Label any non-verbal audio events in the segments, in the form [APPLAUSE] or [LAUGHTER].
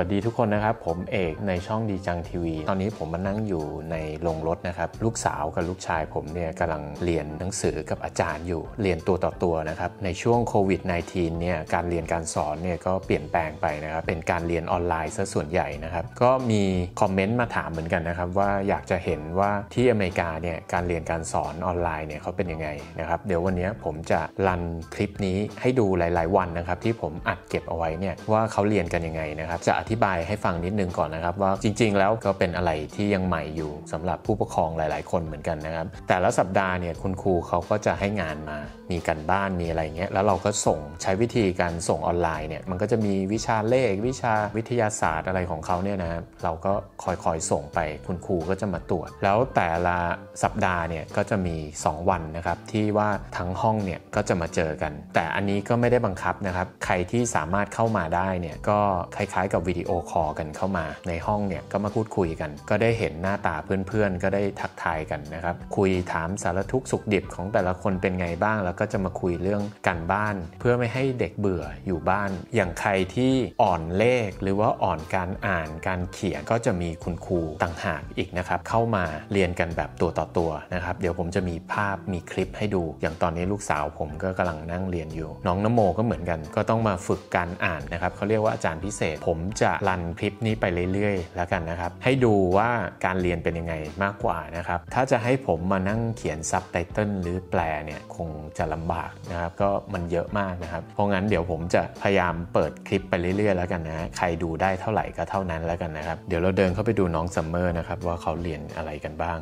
สวัสดีทุกคนนะครับ ผมเอกในช่องดีจังทีวี ตอนนี้ผมมานั่งอยู่ในโรงรถนะครับ ลูกสาวกับลูกชายผมเนี่ยกำลังเรียนหนังสือกับอาจารย์อยู่ เรียนตัวต่อตัวนะครับ ในช่วงโควิด -19 เนี่ยการเรียนการสอนเนี่ยก็เปลี่ยนแปลงไปนะครับ เป็นการเรียนออนไลน์ซะส่วนใหญ่นะครับ ก็มีคอมเมนต์มาถามเหมือนกันนะครับ ว่าอยากจะเห็นว่าที่อเมริกาเนี่ยการเรียนการสอนออนไลน์เนี่ยเขาเป็นยังไงนะครับ เดี๋ยววันนี้ผมจะรันคลิปนี้ให้ดูหลาย ๆ วันนะครับที่ผมอัดเก็บเอาไว้เนี่ยว่าเขาเรียนกันยังไงนะครับจะอธิบายให้ฟังนิดนึงก่อนนะครับ ว่าจริง ๆ แล้วก็เป็นอะไรที่ยังใหม่อยู่สำหรับผู้ปกครองหลาย ๆ คนเหมือนกันนะครับ แต่ละสัปดาห์เนี่ยคุณครูเขาก็จะให้งานมา มีกันบ้านมีอะไรเงี้ยแล้วเราก็ส่งใช้วิธีการส่งออนไลน์เนี่ยมันก็จะมีวิชาเลขวิชาวิทยาศาสตร์อะไรของเขาเนี่ยนะเราก็คอยๆส่งไปคุณครูก็จะมาตรวจ แล้วแต่ละสัปดาห์เนี่ยก็จะมี 2 วันนะครับที่ว่าทั้งห้องเนี่ยก็จะมาเจอกัน แต่อันนี้ก็ไม่ได้บังคับนะครับใครที่สามารถเข้ามาได้เนี่ยก็คล้ายๆ กับวิดีโอคอลกันเข้ามาในห้องเนี่ยก็มาพูดคุยกัน ก็ได้เห็นหน้าตาเพื่อนๆ ก็ได้ทักทายกันนะครับคุยถามสารทุกสุขดิบของแต่ละคนเป็นไงบ้างแล้วก็จะมาคุยเรื่องการบ้าน เพื่อไม่ให้เด็กเบื่ออยู่บ้าน อย่างใครที่อ่อนเลขหรือว่าอ่อนการอ่านการเขียนก็จะมีคุณครูต่างหากอีกนะครับเข้ามาเรียนกันแบบตัวต่อตัวนะครับเดี๋ยวผมจะมีภาพมีคลิปให้ดู อย่างตอนนี้ลูกสาวผมก็กำลังนั่งเรียนอยู่ น้องนโมก็เหมือนกัน ก็ต้องมาฝึกการอ่านนะครับเขาเรียกว่าอาจารย์พิเศษ ผมจะ run คลิปนี้ไปเรื่อยๆ แล้วกันนะครับ ให้ดูว่าการเรียนเป็นยังไงมากกว่านะครับถ้าจะให้ผมมานั่งเขียนซับไตเติลหรือแปลเนี่ยคงจะลำบากนะครับก็มันเยอะมากนะครับ เพราะงั้นเดี๋ยวผมจะพยายามเปิดคลิปไปเรื่อยๆ แล้วกันนะใครดูได้เท่าไหร่ก็เท่านั้นแล้วกันนะครับ เดี๋ยวเราเดินเข้าไปดูน้องซัมเมอร์นะครับว่าเขาเรียนอะไรกันบ้าง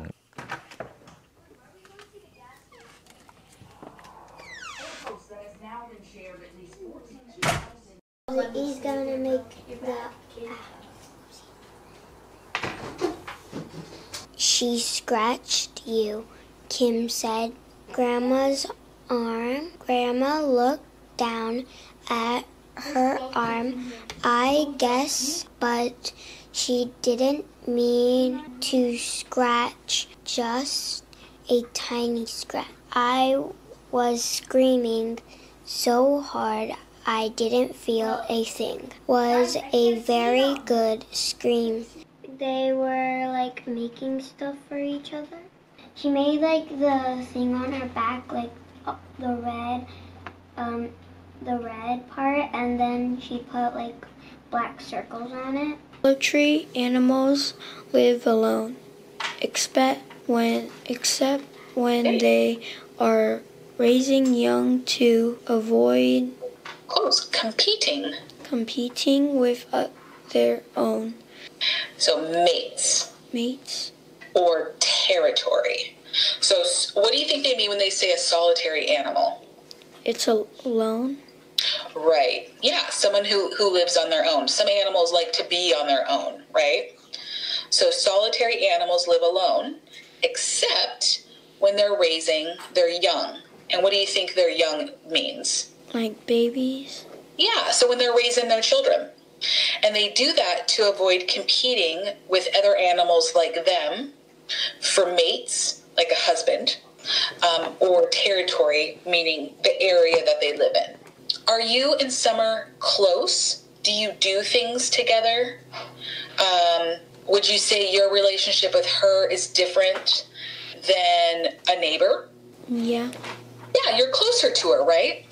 She scratched you, Kim said. Grandma's arm. Grandma looked down at her arm. I guess, but she didn't mean to scratch, just a tiny scratch. I was screaming so hard I didn't feel a thing. Was a very good scream. They were like making stuff for each other. She made like the thing on her back, like the red, um, the red part, and then she put like black circles on it. Tree animals live alone, except when except when they are raising young to avoid close competing competing with uh, their own so mates mates. or territory so what do you think they mean when they say a solitary animal It's a- alone. right yeah someone who who lives on their own some animals like to be on their own right so solitary animals live alone except when they're raising their young and what do you think their young means Like babies. Yeah, so when they're raising their children. And they do that to avoid competing with other animals like them for mates, like a husband, um, or territory, meaning the area that they live in. Are you and Summer close? Do you do things together? Um, would you say your relationship with her is different than a neighbor? Yeah. Yeah, you're closer to her, right?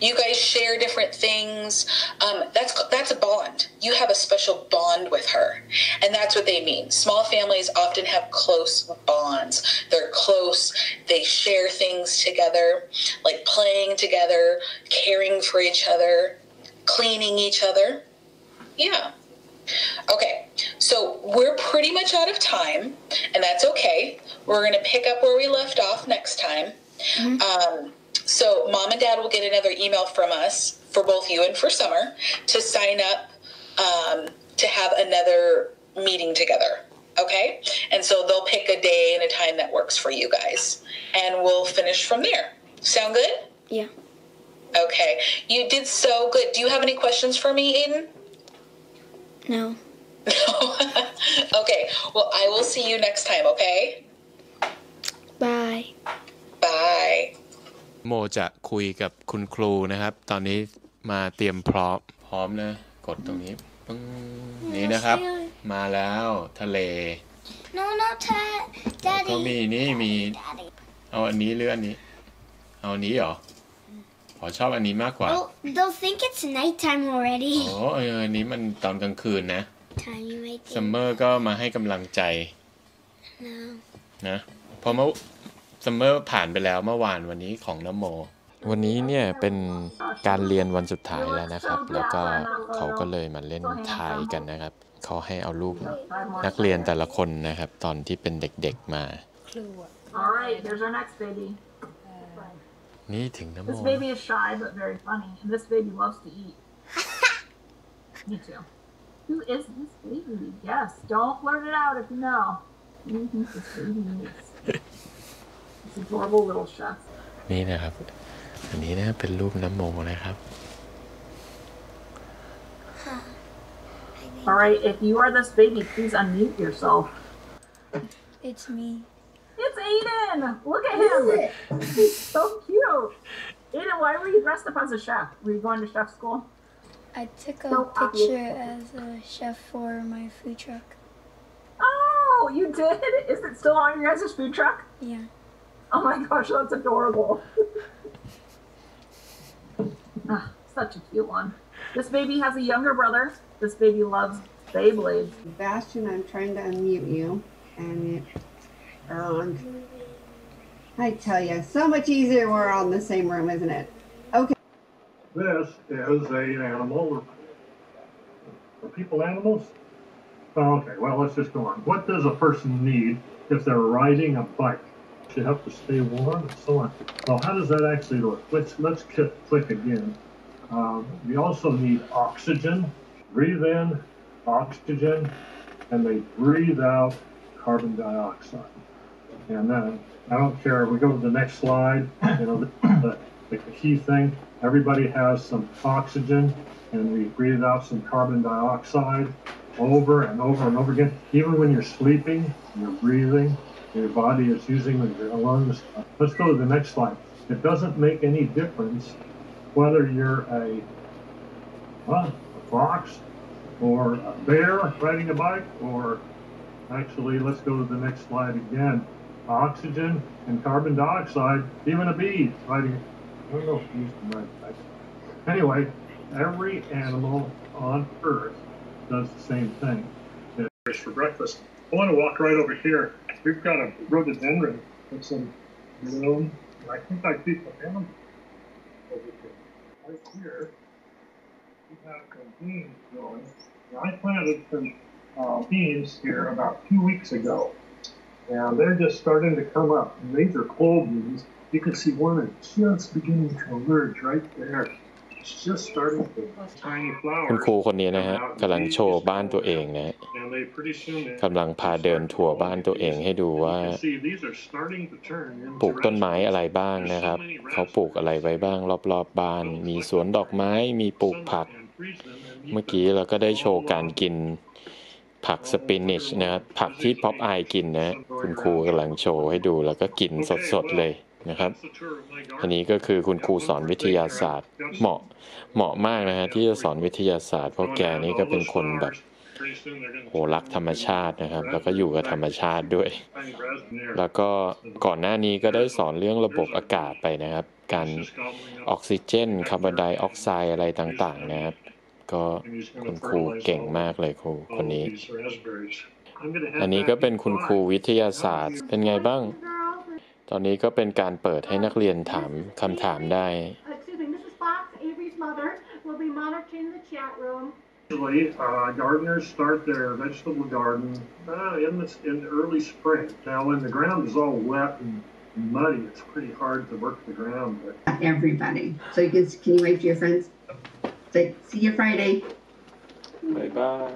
You guys share different things. Um, that's that's a bond. You have a special bond with her, and that's what they mean. Small families often have close bonds. They're close. They share things together, like playing together, caring for each other, cleaning each other. Yeah. Okay, so we're pretty much out of time, and that's okay. We're going to pick up where we left off next time. Um, so, mom and dad will get another email from us for both you and for Summer to sign up um, to have another meeting together. Okay? And so they'll pick a day and a time that works for you guys. And we'll finish from there. Sound good? Yeah. Okay. You did so good. Do you have any questions for me, Aiden? No. [LAUGHS] okay. Well, I will see you next time, okay? Bye. Bye. โมจะคุยกับคุณครูนะครับ ตอนนี้มาเตรียมพร้อม พร้อมนะ กดตรงนี้ปึ้งนี่นะครับ มาแล้วทะเล No, no, Dad. ก็ Daddy. มีนี่มี Daddy. เอาอันนี้หรืออันนี้ เอาอันนี้เหรอขอชอบอันนี้มากกว่า They'll, they'll think it's nighttime อ๋ already. อเอออันนี้มันตอนกลางคืนนะ Time you might ซัม think. เมอร์ก็มาให้กำลังใจ No. นะเพอเมื่อ ซัมเมอร์ผ่านไปแล้วเมื่อวานวันนี้ของน้ำโม วันนี้เนี่ยเป็นการเรียนวันสุดท้ายแล้วนะครับ แล้วก็เขาก็เลยมาเล่นทายกันนะครับเขาให้เอารูปนักเรียนแต่ละคนนะครับ ตอนที่เป็นเด็กๆมา All right, here's our next baby. นี่ถึงน้ำโม This baby is shy but very funny, and this baby loves to eat. Me too. Who is this baby? Yes, don't blurt it out if you know. Who do you think this baby is? This adorable little chef. นี่นะครับ อันนี้นะเป็นรูปน้ำโมนะครับ All right, if you are this baby, please unmute yourself. It's me. It's Aiden. Look at him. He's so cute. Aiden, why were you dressed up as a chef? Were you going to chef school? I took a So picture as a chef for my food truck. Oh, you did? Is it still on your guys' food truck? Yeah. Oh my gosh, that's adorable. ah, such a cute one. This baby has a younger brother. This baby loves Beyblades. Bastion, I'm trying to unmute you, and it earned. I tell you, so much easier we're all in the same room, isn't it? Okay. This is a animal. Are people animals? Oh, okay, well, let's just go on. What does a person need if they're riding a bike? Should have to stay warm and so on. Well, how does that actually work? Let's let's click, again. Um, we also need oxygen. Breathe in oxygen, and they breathe out carbon dioxide. And then I don't care. We go to the next slide. You know, the, the key thing. Everybody has some oxygen, and we breathe out some carbon dioxide over and over and over again. Even when you're sleeping, you're breathing. Your body is using the lungs. Let's go to the next slide. It doesn't make any difference whether you're a, well, a fox or a bear riding a bike, or actually, let's go to the next slide again. Oxygen and carbon dioxide, even a bee riding. I don't know if ride bikes. Anyway, every animal on Earth does the same thing. For breakfast. I want to walk right over here. We've got a rhododendron with some bloom. and I think I keep the animal over here. Right here, we have some beans growing. I planted some uh, beans here about two weeks ago. And they're just starting to come up. And these are cold beans. You can see one is just beginning to emerge right there. คุณครูคนนี้นะฮะกำลังโชว์บ้านตัวเองนะกำลังพาเดินทัวร์บ้านตัวเองให้ดูว่า ปลูกต้นไม้อะไรบ้างนะครับ เขาปลูกอะไรไว้บ้าง รอบๆบบ้าน มีสวนดอกไม้มีปลูกผัก เมื่อกี้เราก็ได้โชว์การกินผักสปินิชนะครับผักที่ป๊อปอายกินนะ คุณครูกำลังโชว์ให้ดูแล้วก็กินสดๆเลย นะครับ That's the tour of my garden. อันนี้ก็คือคุณครูสอนวิทยาศาสตร์ เหมาะเหมาะมากนะฮะที่จะสอนวิทยาศาสตร์ เพราะแกนี่ก็เป็นคนแบบ Pretty soon they're gonna โหรักธรรมชาตินะครับ แล้วก็อยู่กับธรรมชาติด้วย find raspberry. แล้วก็ก่อนหน้านี้ก็ได้สอนเรื่องระบบอากาศไปนะครับ การ Just gobbling อ up. อกซิเจนคาร์บอนไดออกไซด์อะไรต่าง ๆ นะครับ ก็คุณครูเก่งมากเลยครูคน All นี้ these raspberries. I'm gonna head อันนี้ back ก็เป็น inside. คุณครูวิทยาศาสตร์เป็นไงบ้าง ตอนนี้ก็เป็นการเปิดให้นักเรียนถามคำถามได้ excuse me, Mrs. Fox, Avery's mother, will be monitoring the chat room. Usually, uh, gardeners start their vegetable garden uh, in the in early spring. Now, when the ground is all wet and muddy, it's pretty hard to work the ground. But Everybody. So you can, can you wave to your friends? Say, see you Friday. บ๊ายบาย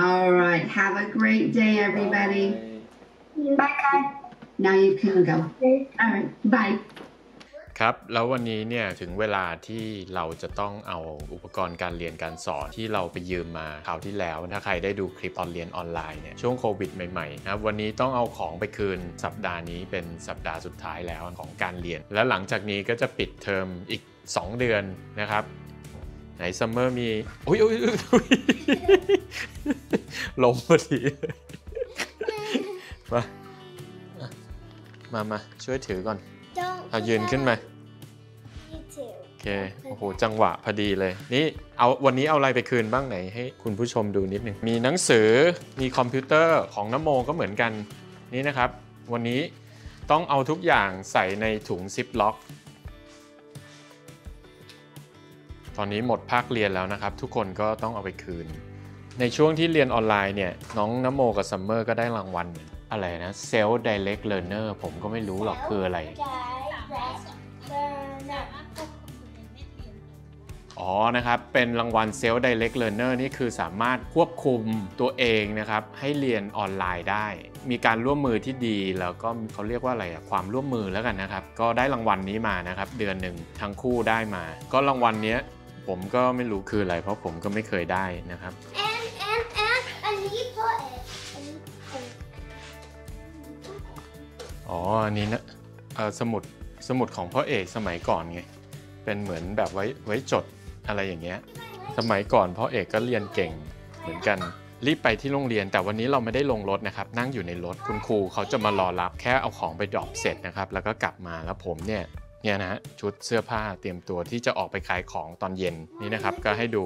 All right. Have a great day, everybody. Bye, guys. Now you can go. All right. Bye. ครับ แล้ววันนี้เนี่ยถึงเวลาที่เราจะต้องเอาอุปกรณ์การเรียนการสอนที่เราไปยืมมาคราวที่แล้ว ถ้าใครได้ดูคลิปตอนเรียนออนไลน์เนี่ยช่วงโควิดใหม่ๆนะครับวันนี้ต้องเอาของไปคืนสัปดาห์นี้เป็นสัปดาห์สุดท้ายแล้วของการเรียน และหลังจากนี้ก็จะปิดเทอมอีก 2 เดือนนะครับ ไหนซัมเมอร์มีอุ้ยอุ้ยอุ๊ยอุ๊ยลมพอดีเลยมาอะ มามาช่วยถือก่อน Don't เอายืนขึ้นมา You too. โอเค โอ้โห จังหวะพอดีเลย นี่ เอา วันนี้เอาอะไรไปคืนบ้างไหน ให้คุณผู้ชมดูนิดหนึ่ง มีหนังสือ มีคอมพิวเตอร์ของนโมก็เหมือนกัน นี่นะครับ วันนี้ต้องเอาทุกอย่างใส่ในถุงซิปล็อก ตอนนี้หมดภาคเรียนแล้วนะครับ ทุกคนก็ต้องเอาไปคืน ในช่วงที่เรียนออนไลน์เนี่ย น้องนโมกับซัมเมอร์ก็ได้รางวัลอะไรนะ Self Direct Learner ผมก็ไม่รู้หรอกคืออะไร Direct learner. อ๋อนะครับ เป็นรางวัล Self Direct Learner นี่คือสามารถควบคุมตัวเองนะครับ ให้เรียนออนไลน์ได้ มีการร่วมมือที่ดี แล้วก็เขาเรียกว่าอะไรอะความร่วมมือแล้วกันนะครับ ก็ได้รางวัลนี้มานะครับ เดือนหนึ่งทั้งคู่ได้มา ก็รางวัลเนี้ยผมก็ไม่รู้คืออะไร เพราะผมก็ไม่เคยได้นะครับ อ๋อ อันนี้นะสมุดสมุดของพ่อเอกสมัยก่อนไง เป็นเหมือนแบบไว้ไว้จดอะไรอย่างเงี้ย สมัยก่อนพ่อเอกก็เรียนเก่งเหมือนกัน รีบไปที่โรงเรียน แต่วันนี้เราไม่ได้ลงรถนะครับ นั่งอยู่ในรถคุณครูเขาจะมารอรับแค่เอาของไปดรอปเสร็จนะครับ แล้วก็กลับมาแล้วผมเนี่ยเนี่ยนะฮะชุดเสื้อผ้าเตรียมตัวที่จะออกไปขายของตอนเย็นนี่นะครับ ก็ให้ดู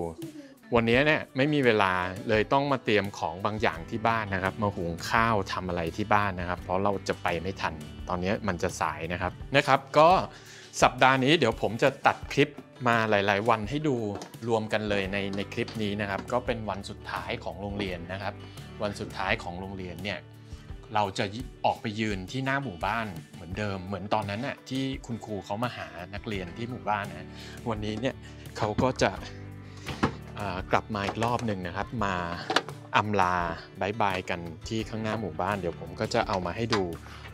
วันนี้เนี่ยไม่มีเวลาเลยต้องมาเตรียมของบางอย่างที่บ้านนะครับ มาหุงข้าวทำอะไรที่บ้านนะครับ เพราะเราจะไปไม่ทัน ตอนนี้มันจะสายนะครับนะครับ ก็สัปดาห์นี้เดี๋ยวผมจะตัดคลิปมาหลาย ๆ วันให้ดูรวมกันเลยในในคลิปนี้นะครับ ก็เป็นวันสุดท้ายของโรงเรียนนะครับ วันสุดท้ายของโรงเรียนเนี่ยเราจะออกไปยืนที่หน้าหมู่บ้านเหมือนเดิม เหมือนตอนนั้นน่ะที่คุณครูเขามาหานักเรียนที่หมู่บ้านนะวันนี้เนี่ยเขาก็จะ กลับมาอีกรอบหนึ่งนะครับ มาอำลาบายบายกันที่ข้างหน้าหมู่บ้าน เดี๋ยวผมก็จะเอามาให้ดู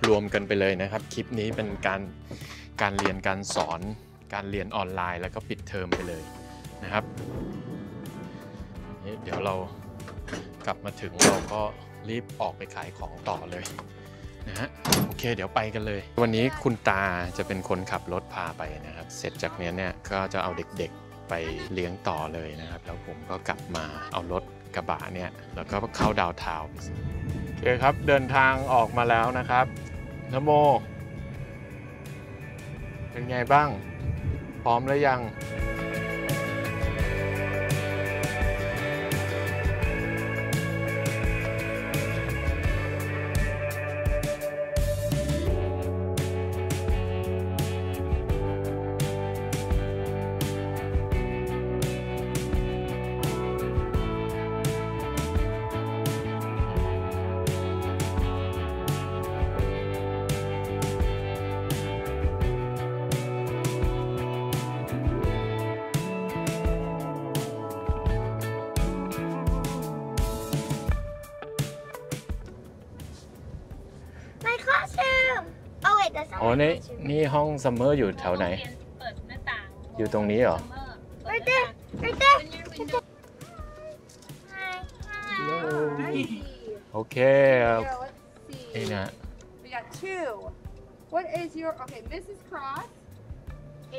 รวมกันไปเลยนะครับ คลิปนี้เป็นการการเรียนการสอนการเรียนออนไลน์ แล้วก็ปิดเทอมไปเลยนะครับ เดี๋ยวเรากลับมาถึงเราก็รีบออกไปขายของต่อเลยนะฮะโอเค เดี๋ยวไปกันเลย วันนี้คุณตาจะเป็นคนขับรถพาไปนะครับ เสร็จจากเนี้ยเนี่ยก็จะเอาเด็กๆ ไปเลี้ยงต่อเลยนะครับ แล้วผมก็กลับมาเอารถกระบะเนี่ย แล้วก็เข้าดาวทาวน์โอเคครับ เดินทางออกมาแล้วนะครับนโม เป็นไงบ้าง พร้อมหรือยัง wait, that's not อ๋อ my นี่ classroom. นี่ห้องซัมเมอร์อยู่แถวไหนเปิดหน้าต่างอยู่ตรงนี้เหรอ Right there. Right there. เป็นยูวินโด Hi. โอเค Here, let's นี่ see. นะ We got two. What is your okay, Mrs. Cross,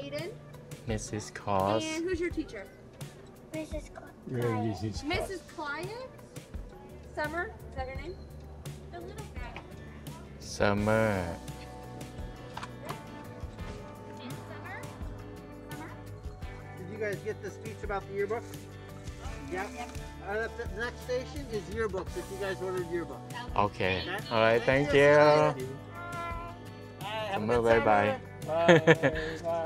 Aiden, Mrs. Cos and who's your teacher? Mrs. Clark. Mrs. Client? Summer, is that her name? Summer guys get the speech about the yearbook? Yep. Uh, the the next station is yearbooks if you guys ordered yearbooks. โอเค alright thank you Bye, have a Summer good bye bye summer.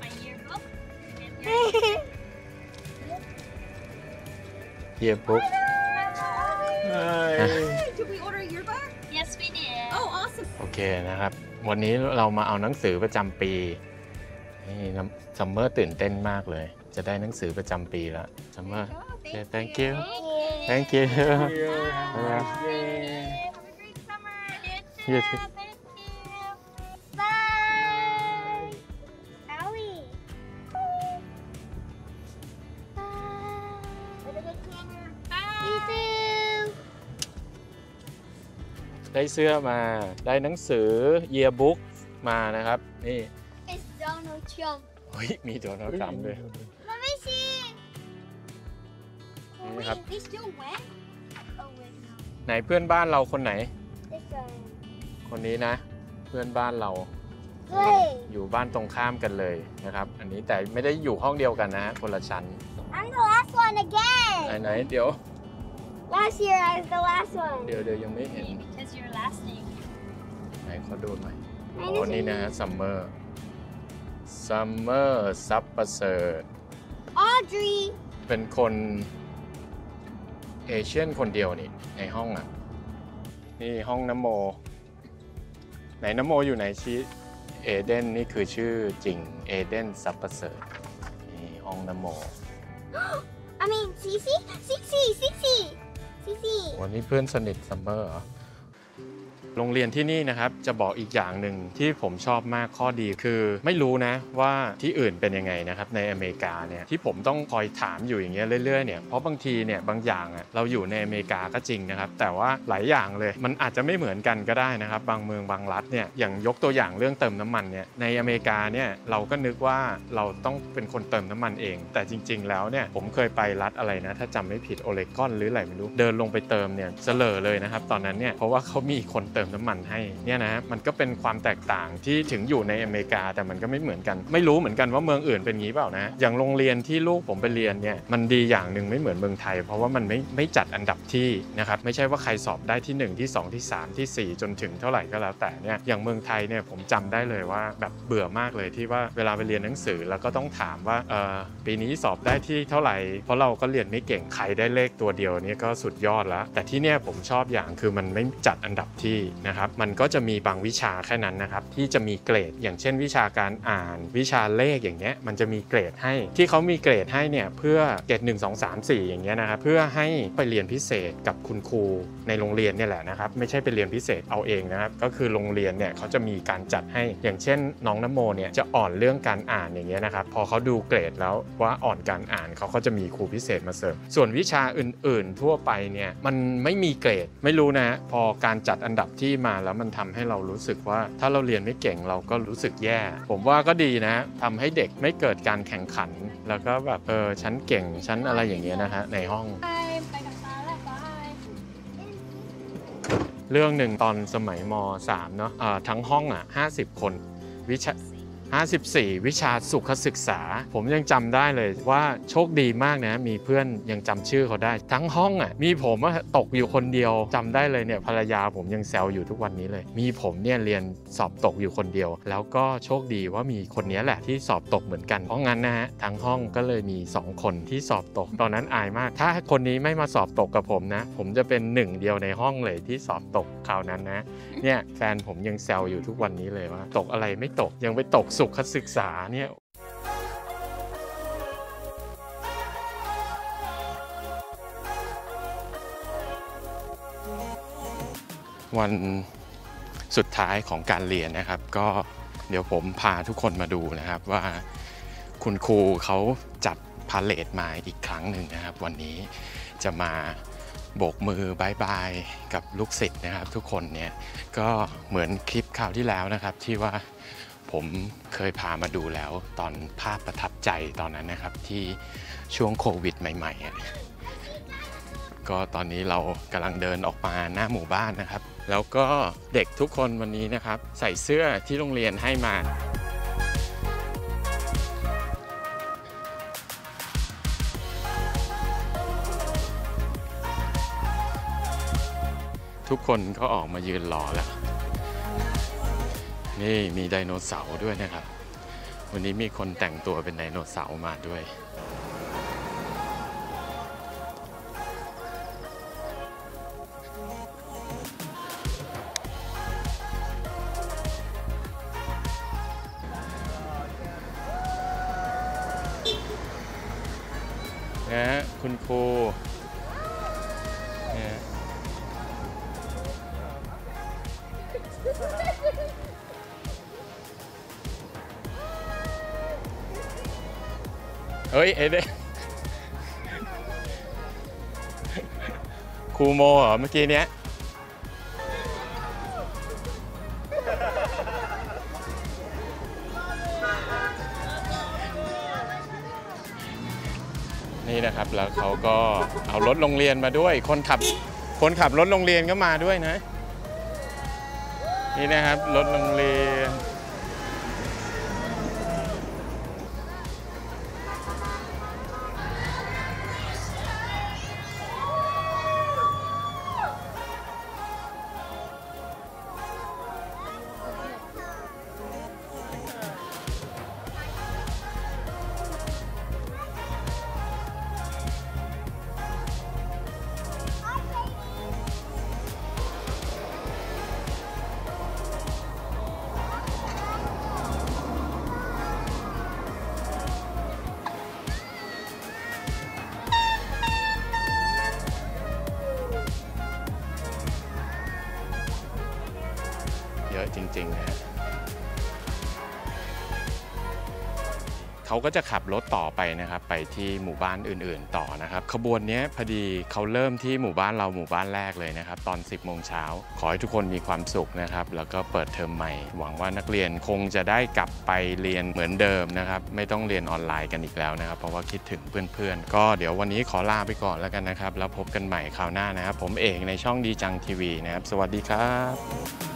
ไปยืมบุ๊ก yearbook Did we order a yearbook? yes we did Oh, awesome. โอเคนะครับ วันนี้เรามาเอาหนังสือประจำปีนี่ซัมเมอร์ตื่นเต้นมากเลย จะได้หนังสือประจำปีแล้วซัมเมอร์ Oh, Okay, thank thank you. Thank thank you Thank you. Have ได้เสื้อมา ได้หนังสือ yearbook มานะครับ นี่ It's done. Jump. เฮ้ยมีโดนัลด์ทรัมป์ด้วย Let me see. นี่ครับ They still wet? Oh wait, no. ไหนเพื่อนบ้านเราคนไหน This one. คนนี้นะ เพื่อนบ้านเรา Great. อยู่บ้านตรงข้ามกันเลยนะครับ อันนี้แต่ไม่ได้อยู่ห้องเดียวกันนะฮะคนละชั้น I'm the last one ไหน again. ไหนเดี๋ยว Last year I was the last one. เดี๋ยวเดี๋ยวยังไม่เห็น because you're last name ไหนขอดูหน่อย Mine อ๋อ is นี่นะฮะซัมเมอร์ซัมเมอร์ซับประเสริฐ Audrey. เป็นคนเอเชียนคนเดียวนี่ ในห้องอะ นี่ห้องน้ำโม ไหนน้ำโมอยู่ไหนชี้เอเดนนี่คือชื่อจริงเอเดนซับประเสริฐนี่ห้องน้ำโม I mean, Cece? Cece, Cece. Cece. วันนี้เพื่อนสนิทซัมเมอร์เหรอ โรงเรียนที่นี่นะครับจะบอกอีกอย่างหนึ่งที่ผมชอบมากข้อดีคือ ไม่รู้นะว่าที่อื่นเป็นยังไงนะครับในอเมริกาเนี่ยที่ผมต้องคอยถามอยู่อย่างเงี้ยเรื่อยๆเนี่ยเพราะบางทีเนี่ยบางอย่างอะเราอยู่ในอเมริกาก็จริงนะครับ แต่ว่าหลายอย่างเลยมันอาจจะไม่เหมือนกันก็ได้นะครับ บางเมืองบางรัฐเนี่ยอย่างยกตัวอย่างเรื่องเติมน้ำมันเนี่ยในอเมริกาเนี่ยเราก็นึกว่าเราต้องเป็นคนเติมน้ำมันเอง แต่จริง ๆ แล้วเนี่ยผมเคยไปรัฐอะไรนะ ถ้าจำไม่ผิดโอเลกอนหรืออะไรไม่รู้เดินลงไปเติมเนี่ยเสลอเลยนะครับตอนนั้นเนี่ยเพราะว่าเขามีคนเติมน้ำมันให้เนี่ยนะมันก็เป็นความแตกต่างที่ถึงอยู่ในอเมริกาแต่มันก็ไม่เหมือนกัน ไม่รู้เหมือนกันว่าเมืองอื่นเป็นงี้เปล่านะอย่างโรงเรียนที่ลูกผมไปเรียนเนี่ยมันดีอย่างหนึ่งไม่เหมือนเมืองไทย เพราะว่ามันไม่ไม่จัดอันดับที่นะครับไม่ใช่ว่าใครสอบได้ที่ 1 ที่ 2 ที่ 3 ทีสี่4 จนถึงเท่าไหร่ก็แล้วแต่เนี่ยอย่างเมืองไทยเนี่ยผมจำได้เลยว่าแบบเบื่อมากเลยที่ว่าเวลาไปเรียนหนังสือแล้วก็ต้องถามว่าเออปีนี้สอบได้ที่เท่าไหร่ เพราะเราก็เรียนไม่เก่งใครได้เลขตัวเดียวนี่ก็สุดยอดแล้ว แต่ที่เนี่ยผมชอบอย่างคือมันไม่จัดอันดับที่นะครับมันก็จะมีบางวิชาแค่นั้นนะครับที่จะมีเกรด อย่างเช่น วิชาการอ่าน วิชาเลขอย่างเงี้ยมันจะมีเกรดให้ ที่เขามีเกรดให้เนี่ยเพื่อเกรด 1 2 3 4 อย่างเงี้ยนะครับเพื่อให้ไปเรียนพิเศษกับคุณครูในโรงเรียนเนี่ยแหละนะครับไม่ใช่ไปเรียนพิเศษเอาเองนะครับก็คือโรงเรียนเนี่ยเขาจะมีการจัดให้อย่างเช่น น้องน้ำโมเนี่ยจะอ่อนเรื่องการอ่านอย่างเงี้ยนะครับพอเขาดูเกรดแล้วว่าอ่อนการอ่านเขาก็จะมีครูพิเศษมาเสริมส่วนวิชาอื่น ๆ ทั่วไปเนี่ยมันไม่มีเกรดไม่รู้นะฮะพอการจัดอันดับที่มาแล้วมันทำให้เรารู้สึกว่า ถ้าเราเรียนไม่เก่งเราก็รู้สึกแย่ ผมว่าก็ดีนะทำให้เด็กไม่เกิดการแข่งขัน แล้วก็แบบเออฉันเก่งฉันอะไรอย่างเงี้ยนะฮะในห้อง Bye ไปกับตาแล้ว bye เรื่องหนึ่งตอนสมัยม .3 เนาะะทั้งห้องอะ 50 คนวิชา 54 วิชาสุขศึกษา ผมยังจำได้เลยว่าโชคดีมากนะ มีเพื่อนยังจำชื่อเขาได้ ทั้งห้องอะมีผมตกอยู่คนเดียวจำได้เลยเนี่ยภรรยาผมยังแซวอยู่ทุกวันนี้เลย มีผมเนี่ยเรียนสอบตกอยู่คนเดียว แล้วก็โชคดีว่ามีคนนี้แหละที่สอบตกเหมือนกันเพราะงั้นนะฮะทั้งห้องก็เลยมี 2 คนที่สอบตกตอนนั้นอายมาก ถ้าคนนี้ไม่มาสอบตกกับผมนะ ผมจะเป็นหนึ่งเดียวในห้องเลยที่สอบตกคราวนั้นนะเนี่ยแฟนผมยังแซวอยู่ทุกวันนี้เลยว่า ตกอะไรไม่ตกยังไปตกสุขศึกษาเนี่ยวันสุดท้ายของการเรียนนะครับ ก็เดี๋ยวผมพาทุกคนมาดูนะครับว่าคุณครูเขาจัดพาเลทมาอีกครั้งหนึ่งนะครับ วันนี้จะมาโบกมือบายบายกับลูกศิษย์นะครับ ทุกคนเนี่ยก็เหมือนคลิปคราวที่แล้วนะครับ ที่ว่า ผมเคยพามาดูแล้วตอนภาพประทับใจตอนนั้นนะครับที่ช่วงโควิดใหม่ๆอะก็ตอนนี้เรากำลังเดินออกมาหน้าหมู่บ้านนะครับ แล้วก็เด็กทุกคนวันนี้นะครับ ใส่เสื้อที่โรงเรียนให้มาทุกคนก็ออกมายืนรอแล้ว นี่มีไดโนเสาร์ด้วยนะครับ วันนี้มีคนแต่งตัวเป็นไดโนเสาร์มาด้วย นะฮะคุณครูนะ เฮ้ยเอเดคูโมเหรอเมื่อกี้เนี้ยนี่นะครับแล้วเขาก็เอารถโรงเรียนมาด้วย คนขับคนขับรถโรงเรียนก็มาด้วยนะ นี่นะครับรถโรงเรียน เขาก็จะขับรถต่อไปนะครับไปที่หมู่บ้านอื่น ๆ ต่อนะครับ ขบวนนี้พอดีเขาเริ่มที่หมู่บ้านเราหมู่บ้านแรกเลยนะครับ ตอน 10โมงเช้าขอให้ทุกคนมีความสุขนะครับ แล้วก็เปิดเทอมใหม่ หวังว่านักเรียนคงจะได้กลับไปเรียนเหมือนเดิมนะครับ ไม่ต้องเรียนออนไลน์กันอีกแล้วนะครับ เพราะว่าคิดถึงเพื่อนๆ ก็เดี๋ยววันนี้ขอลาไปก่อนแล้วกันนะครับ แล้วพบกันใหม่คราวหน้านะครับ ผมเอกในช่องดีจังทีวีนะครับ สวัสดีครับ